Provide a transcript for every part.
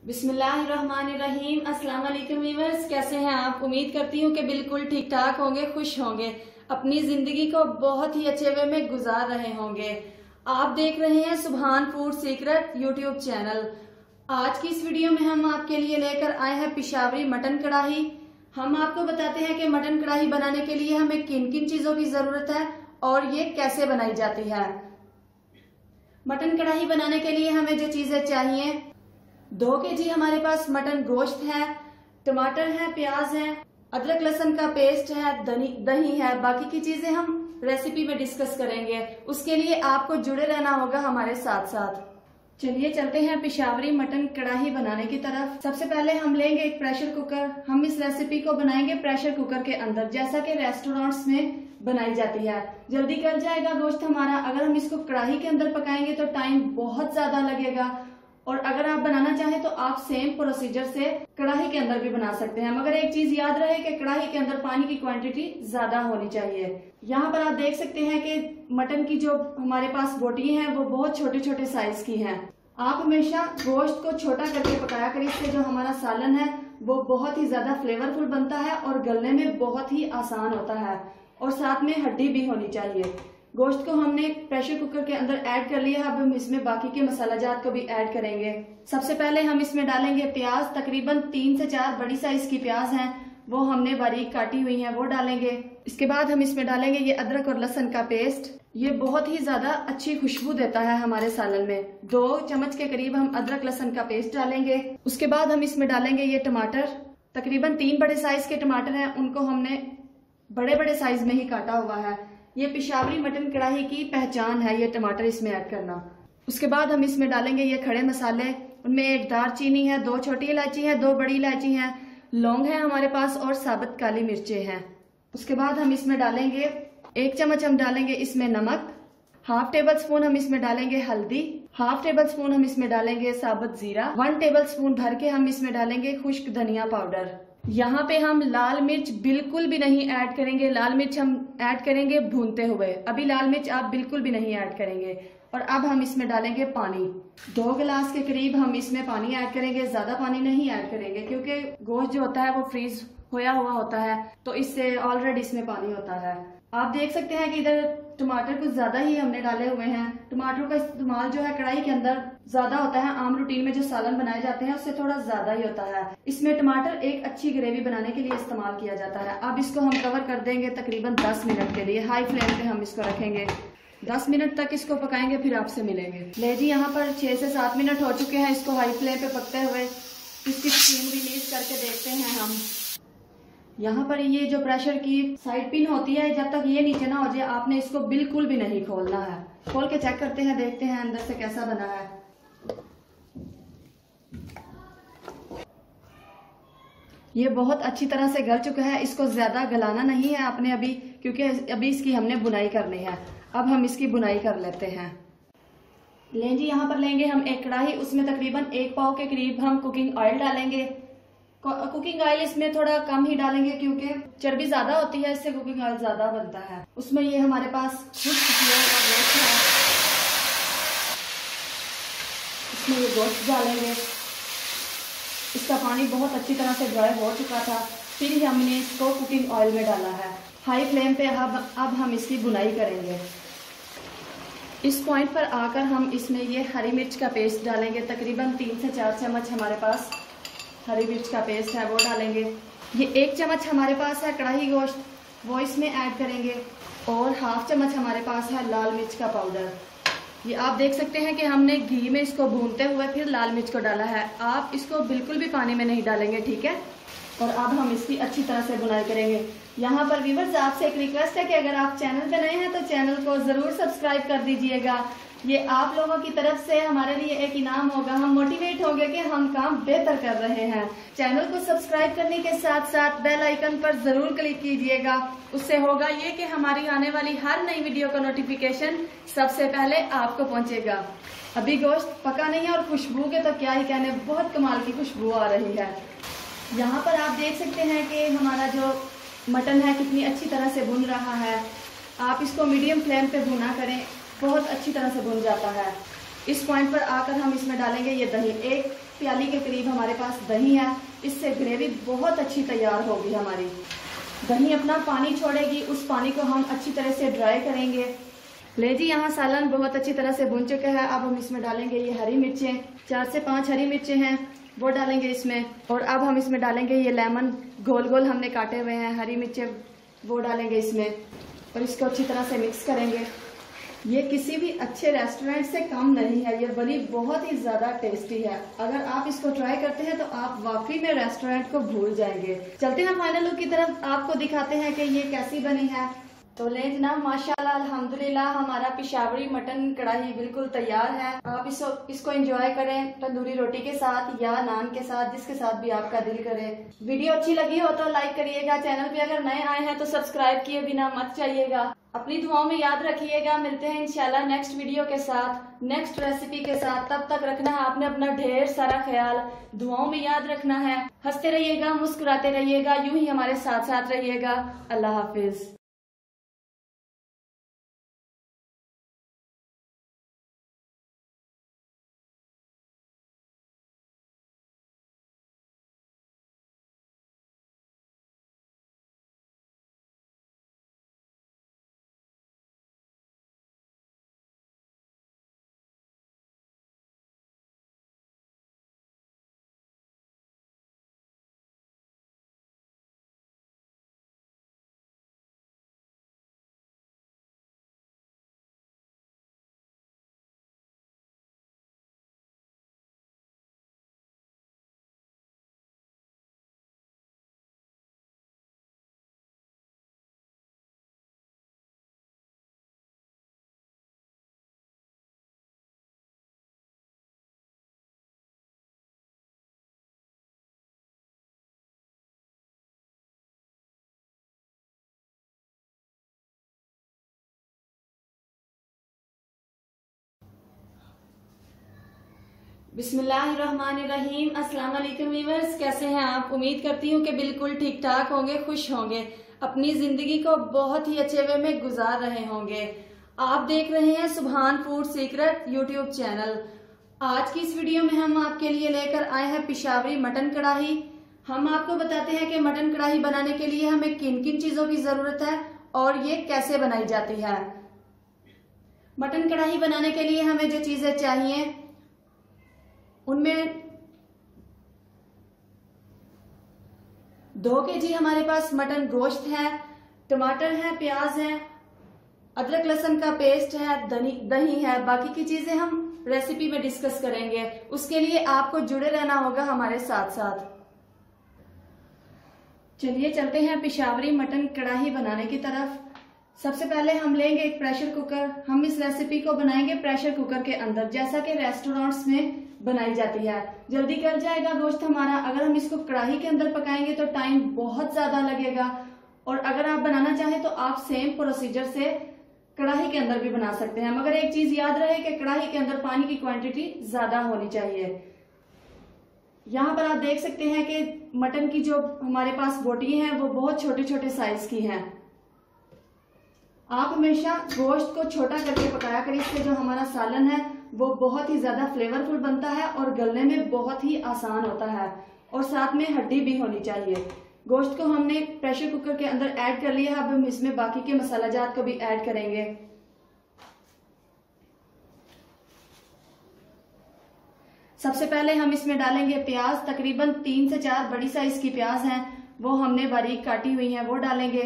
बिस्मिल्लाहिर्रहमानिर्रहीम। अस्सलाम वालेकुम व्यूअर्स कैसे हैं आप? उम्मीद करती हूँ कि बिल्कुल ठीक ठाक होंगे, खुश होंगे। अपनी ज़िंदगी को बहुत ही अच्छे वे में गुजार रहे होंगे। आप देख रहे हैं सुबहान फ़ूड सीक्रेट यूट्यूब चैनल। आज की इस वीडियो में हम आपके लिए लेकर आए हैं पिशावरी मटन कढ़ाई हम आपको बताते हैं कि मटन कढ़ाई बनाने के लिए हमें किन किन चीज़ों की ज़रूरत है और ये कैसे बनाई जाती है। मटन कढ़ाई बनाने के लिए हमें जो चीज़ें चाहिए दो के जी हमारे पास मटन गोश्त है, टमाटर है, प्याज है, अदरक लहसन का पेस्ट है दही है, बाकी की चीज़ें हम रेसिपी में डिस्कस करेंगे। उसके लिए आपको जुड़े रहना होगा हमारे साथ साथ चलिए चलते हैं पिशावरी मटन कढ़ाई बनाने की तरफ़। सबसे पहले हम लेंगे एक प्रेशर कुकर हम इस रेसिपी को बनाएँगे प्रेशर कुकर के अंदर, जैसा कि रेस्टोरेंट्स में बनाई जाती है। जल्दी कर जाएगा गोश्त हमारा। अगर हम इसको कढ़ाई के अंदर पकाएँगे तो टाइम बहुत ज़्यादा लगेगा। और अगर आप बनाना चाहें तो आप सेम प्रोसीजर से कढ़ाई के अंदर भी बना सकते हैं। मगर एक चीज़ याद रहे कि कढ़ाई के अंदर पानी की क्वांटिटी ज़्यादा होनी चाहिए। यहाँ पर आप देख सकते हैं कि मटन की जो हमारे पास बोटी है, वो बहुत छोटे छोटे साइज़ की है। आप हमेशा गोश्त को छोटा करके पकाया करें, इससे जो हमारा सालन है, वो बहुत ही ज़्यादा फ्लेवरफुल बनता है और गलने में बहुत ही आसान होता है। और साथ में हड्डी भी होनी चाहिए। गोश्त को हमने प्रेशर कुकर के अंदर ऐड कर लिया, अब हम इसमें बाकी के मसाला जात को भी ऐड करेंगे। सबसे पहले हम इसमें डालेंगे प्याज, तकरीबन तीन से चार बड़ी साइज़ की प्याज हैं, वो हमने बारीक काटी हुई हैं, वो डालेंगे। इसके बाद हम इसमें डालेंगे ये अदरक और लहसन का पेस्ट ये बहुत ही ज़्यादा अच्छी खुशबू देता है हमारे सालन में। दो चम्मच के करीब हम अदरक, लहसन का पेस्ट डालेंगे। उसके बाद हम इसमें डालेंगे ये टमाटर। तकरीबन तीन बड़े साइज़ के टमाटर हैं, उनको हमने बड़े बड़े साइज़ में ही काटा हुआ है। ये पिशावरी मटन कढ़ाई की पहचान है, ये टमाटर इसमें ऐड करना। उसके बाद हम इसमें डालेंगे ये खड़े मसाले। उनमें एक दार चीनी है, दो छोटी इलायची है, दो बड़ी इलायची है। लौंग है हमारे पास और साबुत काली मिर्चे हैं। उसके बाद हम इसमें डालेंगे, एक चम्मच हम डालेंगे इसमें नमक। हाफ़ टेबल स्पून हम इसमें डालेंगे हल्दी। हाफ़ टेबल स्पून हम इसमें डालेंगे साबुत जीरा। वन टेबल स्पून भर के हम इसमें डालेंगे खुश्क धनिया पाउडर। यहाँ पे हम लाल मिर्च बिल्कुल भी नहीं ऐड करेंगे। लाल मिर्च हम ऐड करेंगे भूनते हुए। अभी लाल मिर्च आप बिल्कुल भी नहीं ऐड करेंगे। और अब हम इसमें डालेंगे पानी। दो गिलास के करीब हम इसमें पानी ऐड करेंगे। ज़्यादा पानी नहीं ऐड करेंगे, क्योंकि गोश्त जो होता है वो फ्रीज होया हुआ होता है तो इससे ऑलरेडी इसमें पानी होता है। आप देख सकते हैं कि इधर टमाटर कुछ ज़्यादा ही हमने डाले हुए हैं। टमाटर का इस्तेमाल जो है कढ़ाई के अंदर ज़्यादा होता है। आम रूटीन में जो सालन बनाए जाते हैं, उससे थोड़ा ज़्यादा ही होता है। इसमें टमाटर एक अच्छी ग्रेवी बनाने के लिए इस्तेमाल किया जाता है। अब इसको हम कवर कर देंगे तकरीबन दस मिनट के लिए। हाई फ्लेम पे हम इसको रखेंगे। दस मिनट तक इसको पकाएँगे, फिर आपसे मिलेंगे। ले जी, यहाँ पर छह से सात मिनट हो चुके हैं इसको हाई फ्लेम पे पकते हुए। इसकी स्टीम रिलीज़ करके देखते हैं हम। यहाँ पर ये जो प्रेशर की साइड पिन होती है, जब तक ये नीचे ना हो जाए, आपने इसको बिल्कुल भी नहीं खोलना है। खोल के चेक करते हैं, देखते हैं अंदर से कैसा बना है। ये बहुत अच्छी तरह से गल चुका है, इसको ज़्यादा गलाना नहीं है आपने अभी, क्योंकि अभी इसकी हमने बुनाई करनी है। अब हम इसकी बुनाई कर लेते हैं। लें जी, यहाँ पर लेंगे हम एक कढ़ाई, उसमें तकरीबन एक पाव के करीब हम कुकिंग ऑयल डालेंगे। कुकिंग ऑयल इसमें थोड़ा कम ही डालेंगे क्योंकि चर्बी ज़्यादा होती है, इससे कुकिंग ऑयल ज़्यादा बनता है। उसमें ये हमारे पास इसमें ये गोश्त डालेंगे। इसका पानी बहुत अच्छी तरह से ड्राई हो चुका था। फिर हमने इसको कुकिंग ऑयल में डाला है। हाई फ्लेम पे अब अब हम इसकी बुनाई करेंगे। इस पॉइंट पर आकर हम इसमें ये हरी मिर्च का पेस्ट डालेंगे। तकरीबन तीन से चार चम्मच हमारे पास हरी मिर्च का पेस्ट है, वो डालेंगे। ये एक चम्मच हमारे पास है कढ़ाई गोश्त। वो इसमें ऐड करेंगे। और हाफ़ चम्मच हमारे पास है लाल मिर्च का पाउडर ये आप देख सकते हैं कि हमने घी में इसको भूनते हुए फिर लाल मिर्च को डाला है। आप इसको बिल्कुल भी पानी में नहीं डालेंगे, ठीक है? और अब हम इसकी अच्छी तरह से बुनाई करेंगे। यहाँ पर व्यूवर्स आपसे एक रिक्वेस्ट है कि अगर आप चैनल पे नए हैं तो चैनल को ज़रूर सब्सक्राइब कर दीजिएगा। ये आप लोगों की तरफ़ से हमारे लिए एक इनाम होगा। हम मोटिवेट होंगे कि हम काम बेहतर कर रहे हैं। चैनल को सब्सक्राइब करने के साथ साथ बेल आइकन पर ज़रूर क्लिक कीजिएगा। उससे होगा ये कि हमारी आने वाली हर नई वीडियो का नोटिफिकेशन सबसे पहले आपको पहुंचेगा। अभी गोश्त पका नहीं है और खुशबू के तो क्या ही कहने, बहुत कमाल की खुशबू आ रही है। यहाँ पर आप देख सकते हैं कि हमारा जो मटन है कितनी अच्छी तरह से भुन रहा है। आप इसको मीडियम फ्लेम पे भुना करें। बहुत अच्छी तरह से भुन जाता है। इस पॉइंट पर आकर हम इसमें डालेंगे ये दही। एक प्याली के करीब हमारे पास दही है। इससे ग्रेवी बहुत अच्छी तैयार होगी हमारी। दही अपना पानी छोड़ेगी। उस पानी को हम अच्छी तरह से ड्राई करेंगे। ले जी, यहाँ सालन बहुत अच्छी तरह से भुन चुका है। अब हम इसमें डालेंगे ये हरी मिर्चें। चार से पाँच हरी मिर्चें हैं। वो डालेंगे इसमें। और अब हम इसमें डालेंगे ये लेमन। गोल गोल हमने काटे हुए हैं। हरी मिर्चें वो डालेंगे इसमें। और इसको अच्छी तरह से मिक्स करेंगे। ये किसी भी अच्छे रेस्टोरेंट से कम नहीं है, ये बनी बहुत ही ज़्यादा टेस्टी है। अगर आप इसको ट्राई करते हैं तो आप वाकई में रेस्टोरेंट को भूल जाएँगे। चलते हैं फाइनल लुक की तरफ़। आपको दिखाते हैं कि ये कैसी बनी है। तो ले जनाब माशाल्लाह, अल्हम्दुलिल्लाह, हमारा पिशावरी मटन कढ़ाई बिल्कुल तैयार है। आप इसको इसको एंजॉय करें, तंदूरी रोटी के साथ या नान के साथ, जिसके साथ भी आपका दिल करे। वीडियो अच्छी लगी हो तो लाइक करिएगा, चैनल पे अगर नए आए हैं तो सब्सक्राइब किए बिना मत चाहिएगा अपनी दुआओं में याद रखिएगा, मिलते हैं इंशाल्लाह नेक्स्ट वीडियो के साथ नेक्स्ट रेसिपी के साथ। तब तक रखना है आपने अपना ढेर सारा ख्याल। दुआओं में याद रखना है। हँसते रहिएगा, मुस्कुराते रहिएगा, यूँ ही हमारे साथ साथ रहिएगा। अल्लाह हाफिज। बिस्मिल्लाहिर्रहमानिर्रहीम। अस्सलाम वालेकुम वीवर्स, कैसे हैं आप? उम्मीद करती हूँ कि बिल्कुल ठीक ठाक होंगे, खुश होंगे। अपनी ज़िंदगी को बहुत ही अच्छे वे में गुजार रहे होंगे। आप देख रहे हैं सुबहान फ़ूड सीक्रेट यूट्यूब चैनल। आज की इस वीडियो में हम आपके लिए लेकर आए हैं पिशावरी मटन कढ़ाई हम आपको बताते हैं कि मटन कढ़ाई बनाने के लिए हमें किन किन चीज़ों की ज़रूरत है और ये कैसे बनाई जाती है। मटन कढ़ाई बनाने के लिए हमें जो चीज़ें चाहिए उनमें दो के जी हमारे पास मटन गोश्त है, टमाटर है, प्याज है, अदरक लहसन का पेस्ट है दही है, बाकी की चीज़ें हम रेसिपी में डिस्कस करेंगे। उसके लिए आपको जुड़े रहना होगा हमारे साथ साथ चलिए चलते हैं पिशावरी मटन कढ़ाई बनाने की तरफ़। सबसे पहले हम लेंगे एक प्रेशर कुकर हम इस रेसिपी को बनाएँगे प्रेशर कुकर के अंदर। जैसा कि रेस्टोरेंट्स में बनाई जाती है। जल्दी कर जाएगा गोश्त हमारा। अगर हम इसको कढ़ाई के अंदर पकाएँगे तो टाइम बहुत ज़्यादा लगेगा। और अगर आप बनाना चाहें तो आप सेम प्रोसीजर से कढ़ाई के अंदर भी बना सकते हैं। मगर एक चीज़ याद रहे कि कढ़ाई के अंदर पानी की क्वांटिटी ज़्यादा होनी चाहिए। यहाँ पर आप देख सकते हैं कि मटन की जो हमारे पास बोटी है, वो बहुत छोटे छोटे साइज़ की हैं। आप हमेशा गोश्त को छोटा करके पकाया करें इससे जो हमारा सालन है वो बहुत ही ज़्यादा फ्लेवरफुल बनता है और गलने में बहुत ही आसान होता है। और साथ में हड्डी भी होनी चाहिए। गोश्त को हमने प्रेशर कुकर के अंदर ऐड कर लिया अब हम इसमें बाकी के मसाला जात को भी ऐड करेंगे। सबसे पहले हम इसमें डालेंगे प्याज। तकरीबन तीन से चार बड़ी साइज़ की प्याज हैं। वो हमने बारीक काटी हुई हैं, वो डालेंगे।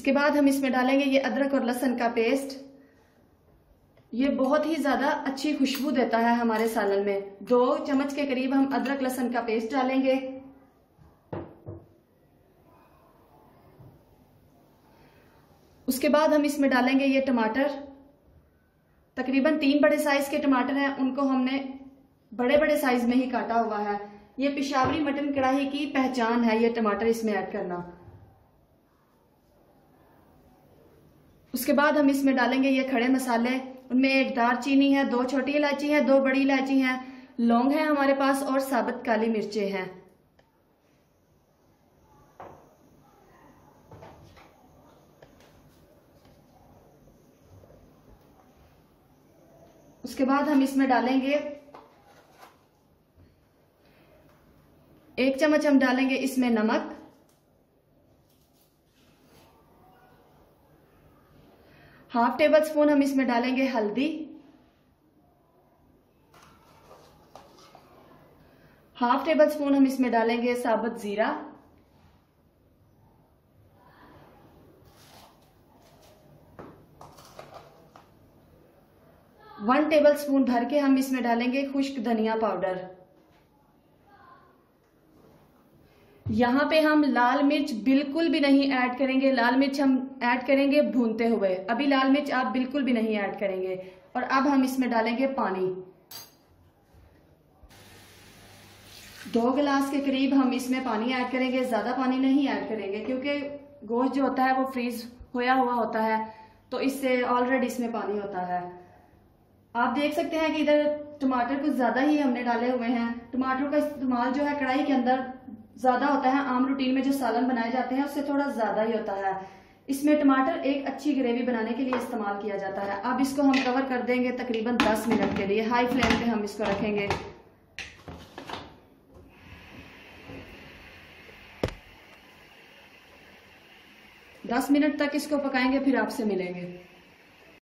इसके बाद हम इसमें डालेंगे ये अदरक और लहसन का पेस्ट। ये बहुत ही ज़्यादा अच्छी खुशबू देता है हमारे सालन में। दो चम्मच के करीब हम अदरक लहसन का पेस्ट डालेंगे। उसके बाद हम इसमें डालेंगे ये टमाटर। तकरीबन तीन बड़े साइज़ के टमाटर हैं, उनको हमने बड़े बड़े साइज़ में ही काटा हुआ है। ये पिशावरी मटन कढ़ाई की पहचान है, ये टमाटर इसमें ऐड करना। उसके बाद हम इसमें डालेंगे ये खड़े मसाले। उनमें एक दारचीनी है, दो छोटी इलायची है, दो बड़ी इलायची है, लौंग है हमारे पास और साबुत काली मिर्चें हैं। उसके बाद हम इसमें डालेंगे, एक चम्मच हम डालेंगे इसमें नमक। हाफ़ टेबल स्पून हम इसमें डालेंगे हल्दी। हाफ़ टेबल स्पून हम इसमें डालेंगे साबुत जीरा। वन टेबल स्पून भर के हम इसमें डालेंगे खुश्क धनिया पाउडर। यहाँ पे हम लाल मिर्च बिल्कुल भी नहीं ऐड करेंगे। लाल मिर्च हम ऐड करेंगे भूनते हुए। अभी लाल मिर्च आप बिल्कुल भी नहीं ऐड करेंगे। और अब हम इसमें डालेंगे पानी। दो गिलास के करीब हम इसमें पानी ऐड करेंगे। ज़्यादा पानी नहीं ऐड करेंगे, क्योंकि गोश्त जो होता है वो फ्रीज होया हुआ होता है तो इससे ऑलरेडी इसमें पानी होता है। आप देख सकते हैं कि इधर टमाटर कुछ ज़्यादा ही हमने डाले हुए हैं। टमाटर का इस्तेमाल जो है कढ़ाई के अंदर ज़्यादा होता है, आम रूटीन में जो सालन बनाए जाते हैं, उससे थोड़ा ज़्यादा ही होता है। इसमें टमाटर एक अच्छी ग्रेवी बनाने के लिए इस्तेमाल किया जाता है। अब इसको हम कवर कर देंगे तकरीबन 10 मिनट के लिए। हाई फ्लेम पे हम इसको रखेंगे। दस मिनट तक इसको पकाएँगे, फिर आपसे मिलेंगे।